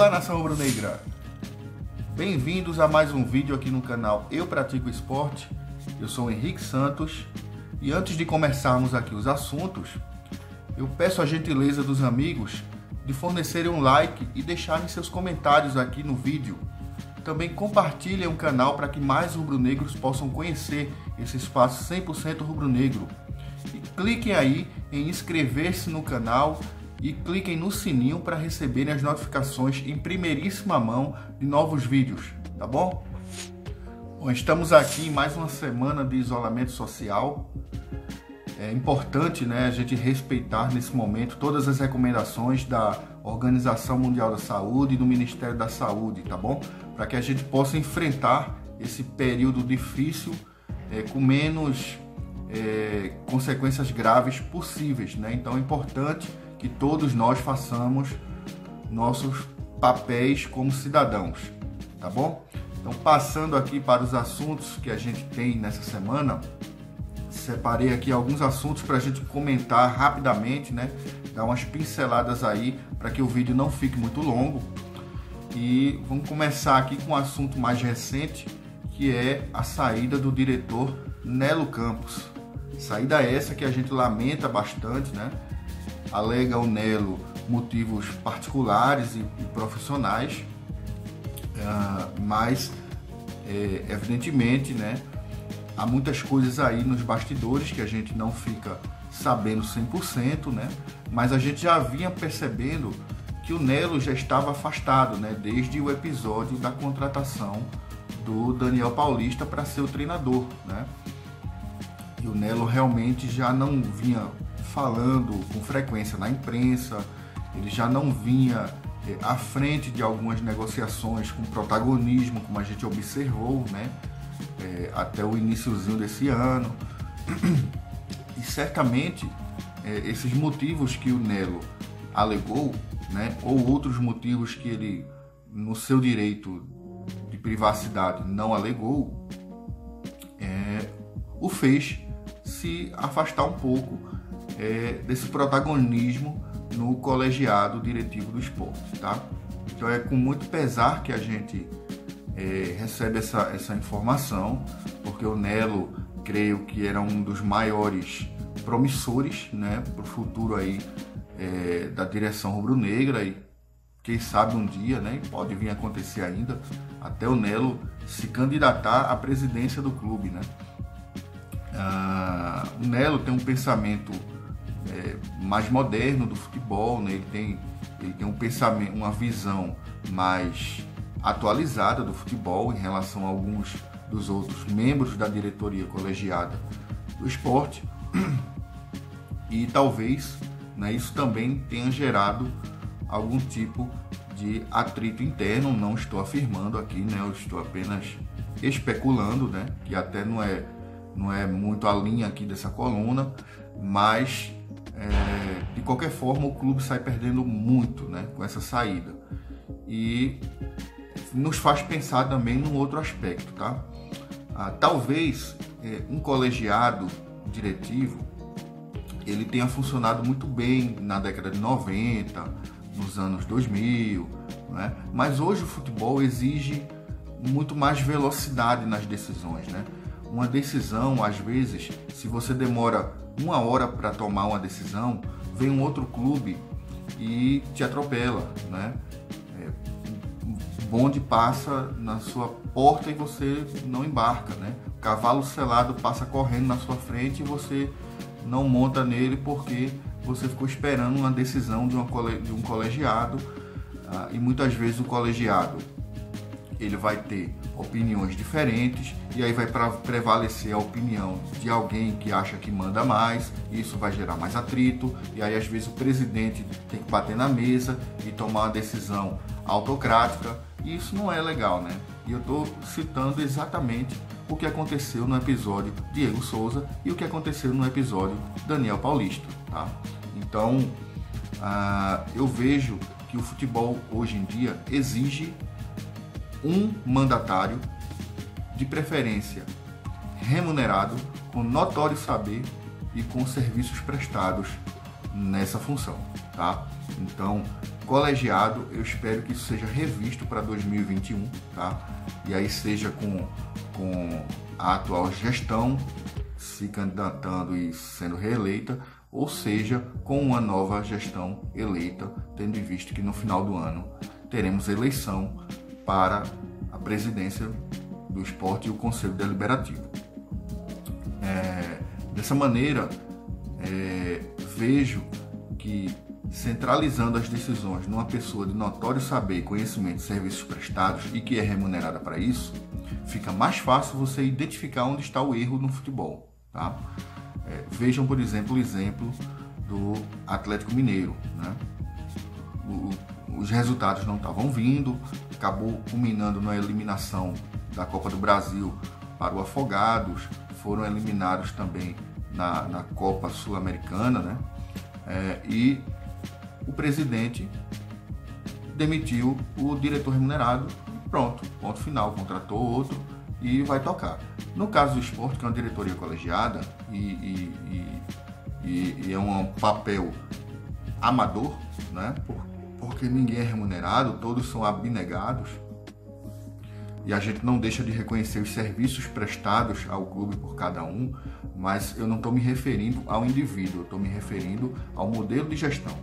Olá nação rubro-negra, bem-vindos a mais um vídeo aqui no canal Eu Pratico Esporte. Eu sou Henrique Santos e antes de começarmos aqui os assuntos, eu peço a gentileza dos amigos de fornecerem um like e deixarem seus comentários aqui no vídeo. Também compartilhem o canal para que mais rubro-negros possam conhecer esse espaço 100% rubro-negro. E cliquem aí em inscrever-se no canal e cliquem no sininho para receberem as notificações em primeiríssima mão de novos vídeos, tá bom? Bom, estamos aqui em mais uma semana de isolamento social. É importante né, a gente respeitar nesse momento todas as recomendações da Organização Mundial da Saúde e do Ministério da Saúde, tá bom? Para que a gente possa enfrentar esse período difícil é, com menos é, consequências graves possíveis, né? Então é importante que todos nós façamos nossos papéis como cidadãos, tá bom? Então, passando aqui para os assuntos que a gente tem nessa semana, separei aqui alguns assuntos para a gente comentar rapidamente, né? Dar umas pinceladas aí para que o vídeo não fique muito longo. E vamos começar aqui com um assunto mais recente, que é a saída do diretor Nelo Campos. Saída essa que a gente lamenta bastante, né? Alega o Nelo motivos particulares e, profissionais, uh, mas é, evidentemente, né, há muitas coisas aí nos bastidores que a gente não fica sabendo 100%, né, mas a gente já vinha percebendo que o Nelo já estava afastado, né, desde o episódio da contratação do Daniel Paulista para ser o treinador, né? E o Nelo realmente já não vinha falando com frequência na imprensa, ele já não vinha é, à frente de algumas negociações com protagonismo, como a gente observou, né? É, até o iníciozinho desse ano. E certamente é, esses motivos que o Nelo alegou, né, ou outros motivos que ele, no seu direito de privacidade, não alegou, o fez se afastar um pouco é, desse protagonismo no colegiado diretivo do esporte, tá? Então é com muito pesar que a gente é, recebe essa, essa informação, porque o Nelo, creio que era um dos maiores promissores, né, para o futuro aí é, da direção rubro-negra e quem sabe um dia, né, pode vir acontecer ainda, até o Nelo se candidatar à presidência do clube, né? Ah, o Nelo tem um pensamento é, mais moderno do futebol, né? ele, tem, ele tem um pensamento, uma visão mais atualizada do futebol em relação a alguns dos outros membros da diretoria colegiada do esporte e talvez né, isso também tenha gerado algum tipo de atrito interno, não estou afirmando aqui, né, eu estou apenas especulando, né, que até não é, não é muito a linha aqui dessa coluna, mas é, de qualquer forma, o clube sai perdendo muito né, com essa saída. E nos faz pensar também num outro aspecto. Tá? Ah, talvez é, um colegiado diretivo ele tenha funcionado muito bem na década de 90, nos anos 2000, né? mas hoje o futebol exige muito mais velocidade nas decisões. Né? Uma decisão, às vezes, se você demora uma hora para tomar uma decisão, vem um outro clube e te atropela, né? É, bonde passa na sua porta e você não embarca, né? Cavalo selado passa correndo na sua frente e você não monta nele porque você ficou esperando uma decisão de, uma, de um colegiado ah, e muitas vezes o colegiado ele vai ter opiniões diferentes e aí vai prevalecer a opinião de alguém que acha que manda mais, e isso vai gerar mais atrito, e aí às vezes o presidente tem que bater na mesa e tomar uma decisão autocrática, e isso não é legal, né? E eu estou citando exatamente o que aconteceu no episódio Diego Souza e o que aconteceu no episódio Daniel Paulista, tá? Então, uh, eu vejo que o futebol hoje em dia exige um mandatário, de preferência remunerado, com notório saber e com serviços prestados nessa função, tá? Então, colegiado, eu espero que isso seja revisto para 2021, tá? E aí seja com, com a atual gestão se candidatando e sendo reeleita, ou seja, com uma nova gestão eleita, tendo em vista que no final do ano teremos eleição para a presidência do esporte e o Conselho Deliberativo. É, dessa maneira, é, vejo que centralizando as decisões numa pessoa de notório saber conhecimento de serviços prestados e que é remunerada para isso, fica mais fácil você identificar onde está o erro no futebol. Tá? É, vejam, por exemplo, o exemplo do Atlético Mineiro. Né? O, os resultados não estavam vindo, acabou culminando na eliminação da Copa do Brasil para o Afogados, foram eliminados também na, na Copa Sul-Americana, né? É, e o presidente demitiu o diretor remunerado, pronto, ponto final, contratou outro e vai tocar. No caso do esporte, que é uma diretoria colegiada e, e, e, e é um papel amador, né? porque ninguém é remunerado, todos são abnegados, e a gente não deixa de reconhecer os serviços prestados ao clube por cada um, mas eu não estou me referindo ao indivíduo, eu estou me referindo ao modelo de gestão.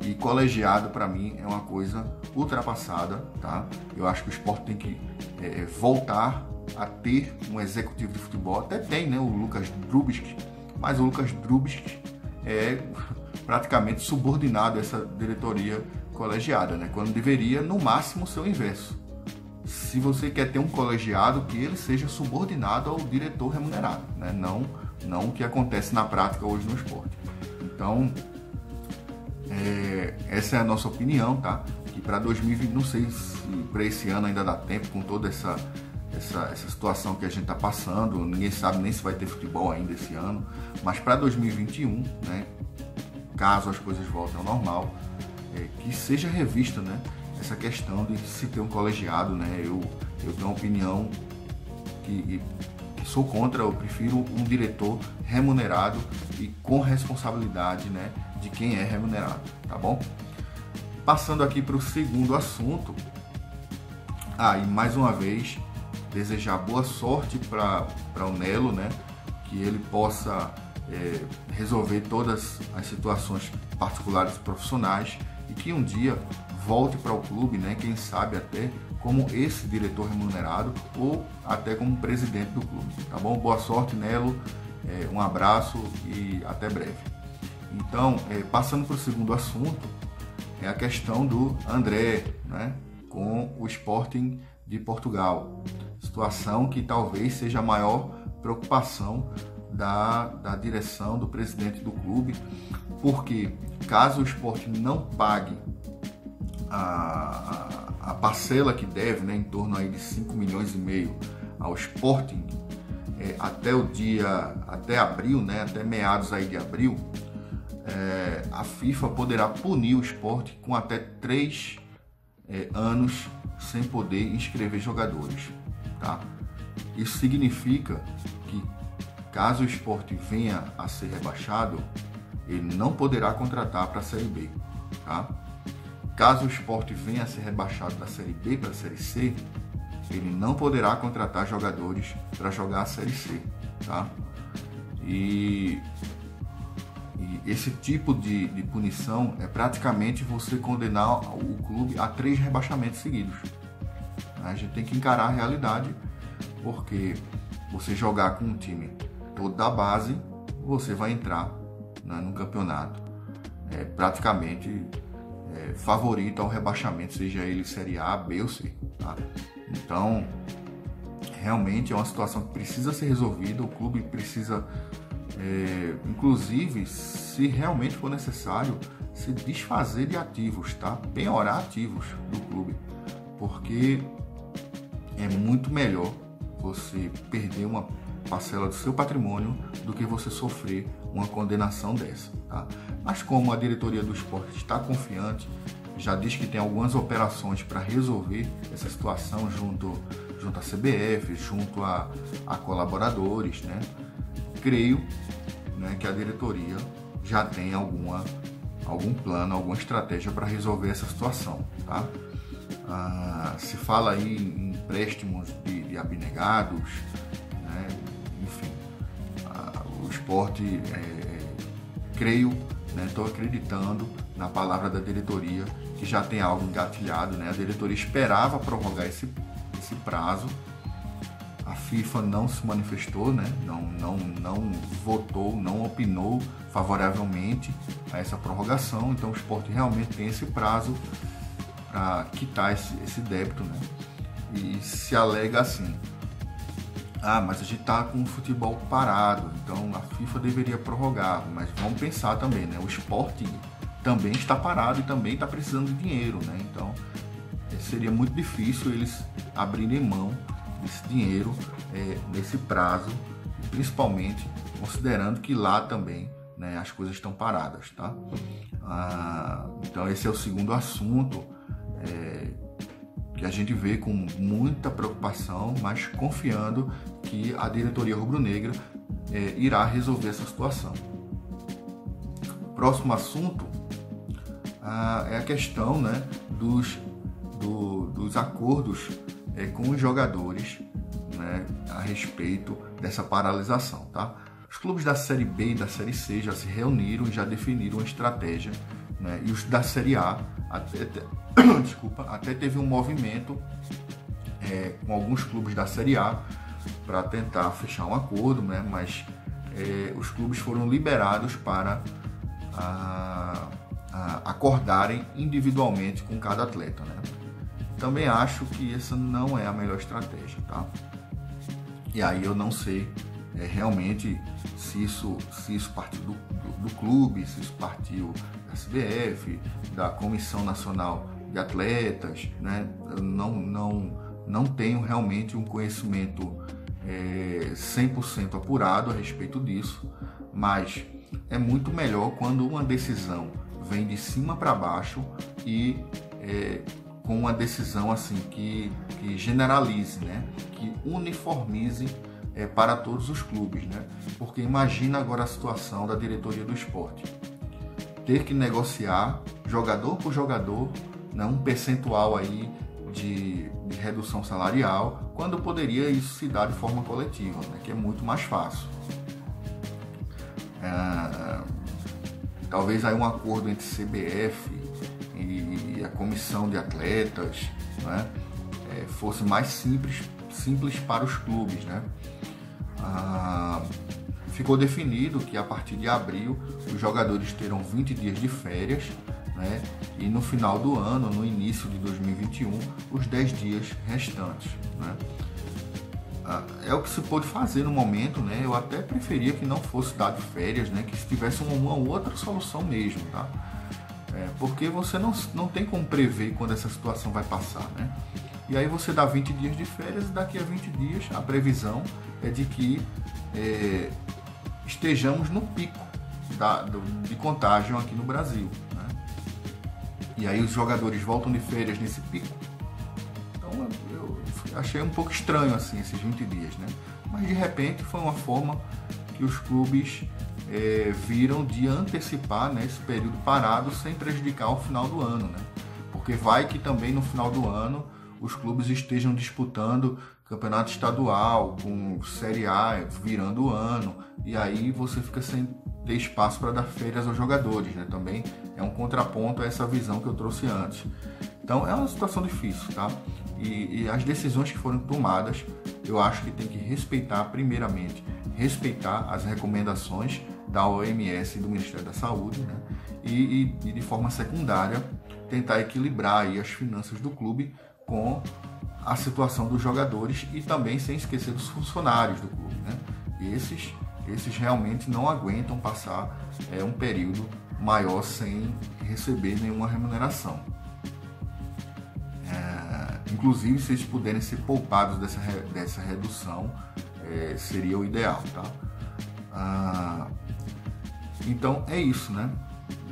E colegiado, para mim, é uma coisa ultrapassada, tá? Eu acho que o esporte tem que é, voltar a ter um executivo de futebol. Até tem, né? O Lucas Drubski, mas o Lucas Drubski é praticamente subordinado a essa diretoria colegiada, né? Quando deveria, no máximo, ser o inverso. Se você quer ter um colegiado, que ele seja subordinado ao diretor remunerado, né? Não, não o que acontece na prática hoje no esporte. Então, é, essa é a nossa opinião, tá? Que para 2020, não sei se para esse ano ainda dá tempo com toda essa, essa, essa situação que a gente está passando, ninguém sabe nem se vai ter futebol ainda esse ano, mas para 2021, né? Caso as coisas voltem ao normal, é, que seja revista, né? Essa questão de se ter um colegiado, né? Eu, eu tenho uma opinião que, que sou contra, eu prefiro um diretor remunerado e com responsabilidade, né? de quem é remunerado, tá bom? Passando aqui para o segundo assunto. Ah, e mais uma vez, desejar boa sorte para o Nelo, né? Que ele possa é, resolver todas as situações particulares profissionais e que um dia volte para o clube, né? Quem sabe até como esse diretor remunerado ou até como presidente do clube, tá bom? Boa sorte, Nelo. É, um abraço e até breve. Então, é, passando para o segundo assunto, é a questão do André, né, com o Sporting de Portugal. Situação que talvez seja a maior preocupação da, da direção, do presidente do clube, porque caso o Sporting não pague a, a, a parcela que deve, né, em torno aí de 5 milhões e meio ao Sporting, é, até o dia, até abril, né, até meados aí de abril, é, a FIFA poderá punir o esporte com até três é, anos sem poder inscrever jogadores. Tá? Isso significa que, caso o esporte venha a ser rebaixado, ele não poderá contratar para a Série B. Tá? Caso o esporte venha a ser rebaixado da Série B para a Série C, ele não poderá contratar jogadores para jogar a Série C. Tá? E e esse tipo de, de punição é praticamente você condenar o clube a três rebaixamentos seguidos. A gente tem que encarar a realidade, porque você jogar com um time todo da base, você vai entrar né, no campeonato é, praticamente é, favorito ao rebaixamento, seja ele Série A, B ou C. Tá? Então, realmente é uma situação que precisa ser resolvida, o clube precisa é, inclusive, se realmente for necessário, se desfazer de ativos, tá? Penhorar ativos do clube, porque é muito melhor você perder uma parcela do seu patrimônio do que você sofrer uma condenação dessa, tá? Mas como a diretoria do esporte está confiante, já diz que tem algumas operações para resolver essa situação junto, junto à CBF, junto a, a colaboradores, né? creio né, que a diretoria já tem alguma algum plano, alguma estratégia para resolver essa situação, tá? Ah, se fala aí em empréstimos de, de abnegados, o esporte, é, creio, estou né? acreditando na palavra da diretoria que já tem algo engatilhado, né? A diretoria esperava prorrogar esse, esse prazo, a FIFA não se manifestou, né? não, não, não votou, não opinou favoravelmente a essa prorrogação, então o esporte realmente tem esse prazo para quitar esse, esse débito. Né? E se alega assim, ah, mas a gente está com o futebol parado, então a FIFA deveria prorrogar, mas vamos pensar também, né? O esporte também está parado e também está precisando de dinheiro, né? Então seria muito difícil eles abrirem mão esse dinheiro é, nesse prazo, principalmente considerando que lá também né, as coisas estão paradas, tá? Ah, então esse é o segundo assunto é, que a gente vê com muita preocupação, mas confiando que a diretoria rubro-negra é, irá resolver essa situação. Próximo assunto ah, é a questão né, dos, do, dos acordos é, com os jogadores né, a respeito dessa paralisação. Tá? Os clubes da Série B e da Série C já se reuniram e já definiram uma estratégia. Né, e os da Série A até, desculpa, até teve um movimento é, com alguns clubes da Série A para tentar fechar um acordo, né, mas é, os clubes foram liberados para a, a acordarem individualmente com cada atleta. Né? Também acho que essa não é a melhor estratégia, tá? E aí eu não sei é, realmente se isso, se isso partiu do, do, do, clube, se isso partiu da CBF, da Comissão Nacional de Atletas, né? Não, não, não tenho realmente um conhecimento é, 100% apurado a respeito disso, mas é muito melhor quando uma decisão vem de cima para baixo e é, com uma decisão assim que, que generalize, né? que uniformize é, para todos os clubes, né? Porque imagina agora a situação da diretoria do esporte. Ter que negociar jogador por jogador, né, um percentual aí de, de redução salarial, quando poderia isso se dar de forma coletiva, né, que é muito mais fácil. É, talvez aí um acordo entre CBF e a comissão de atletas né, é, fosse mais simples, simples para os clubes. Né? Ah, ficou definido que a partir de abril os jogadores terão 20 dias de férias né? e no final do ano, no início de 2021, os 10 dias restantes. Né? Ah, é o que se pôde fazer no momento, né? Eu até preferia que não fosse dado férias, né? Que se tivesse uma, uma outra solução mesmo, tá? É, porque você não, não tem como prever quando essa situação vai passar, né? E aí você dá 20 dias de férias e daqui a 20 dias a previsão é de que é, estejamos no pico da, do, de contágio aqui no Brasil. E aí os jogadores voltam de férias nesse pico. Então eu achei um pouco estranho assim esses 20 dias, né? Mas de repente foi uma forma que os clubes é, viram de antecipar né, esse período parado sem prejudicar o final do ano, né? Porque vai que também no final do ano os clubes estejam disputando campeonato estadual, com Série A virando o ano, e aí você fica sem ter espaço para dar férias aos jogadores, né? Também é um contraponto a essa visão que eu trouxe antes. Então é uma situação difícil, tá? E, e as decisões que foram tomadas, eu acho que tem que respeitar, primeiramente, respeitar as recomendações da OMS e do Ministério da Saúde, né? E, e, e de forma secundária, tentar equilibrar as finanças do clube com a situação dos jogadores e também sem esquecer dos funcionários do clube. Né? Esses, esses realmente não aguentam passar é, um período maior sem receber nenhuma remuneração. É, inclusive, se eles puderem ser poupados dessa, dessa redução, é, seria o ideal. Tá? Ah, então é isso, né?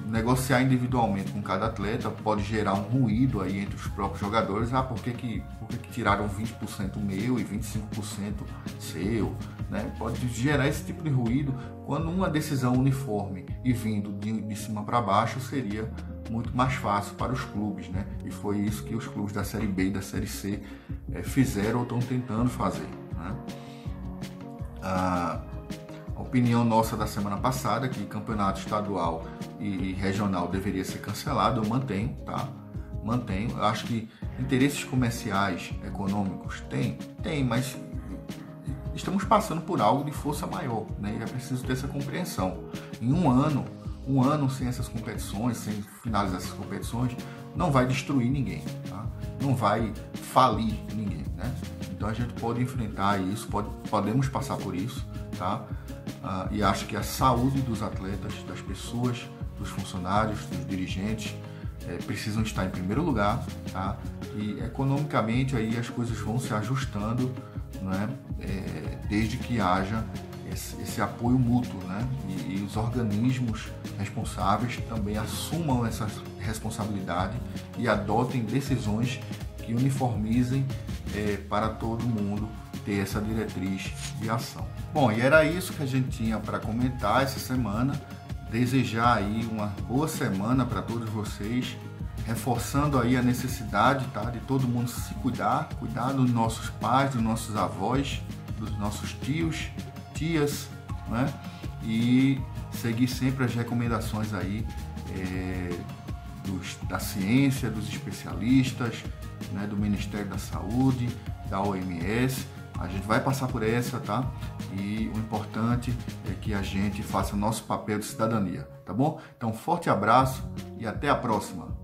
Negociar individualmente com cada atleta pode gerar um ruído aí entre os próprios jogadores. Ah, por que, que, por que, que tiraram 20% meu e 25% seu? Né? Pode gerar esse tipo de ruído quando uma decisão uniforme e vindo de, de cima para baixo seria muito mais fácil para os clubes, né? E foi isso que os clubes da Série B e da Série C é, fizeram ou estão tentando fazer. Né? Ah, opinião nossa da semana passada, que campeonato estadual e regional deveria ser cancelado, eu mantenho, tá? Mantenho. Eu acho que interesses comerciais, econômicos, tem, tem, mas estamos passando por algo de força maior, né? E é preciso ter essa compreensão. Em um ano, um ano sem essas competições, sem finalizar essas competições, não vai destruir ninguém, tá? Não vai falir ninguém, né? Então a gente pode enfrentar isso, pode, podemos passar por isso, tá? Ah, e acho que a saúde dos atletas, das pessoas, dos funcionários, dos dirigentes, é, precisam estar em primeiro lugar, tá? E economicamente aí as coisas vão se ajustando, né? É, desde que haja esse, esse, apoio mútuo, né? E, e, os organismos responsáveis também assumam essa responsabilidade e adotem decisões que uniformizem é, para todo mundo ter essa diretriz de ação. Bom, e era isso que a gente tinha para comentar essa semana. Desejar aí uma boa semana para todos vocês, reforçando aí a necessidade, tá, de todo mundo se cuidar, cuidar dos nossos pais, dos nossos avós, dos nossos tios, tias, né? E seguir sempre as recomendações aí é, dos, da ciência, dos especialistas, né, do Ministério da Saúde, da OMS a gente vai passar por essa, tá? E o importante é que a gente faça o nosso papel de cidadania, tá bom? Então, forte abraço e até a próxima!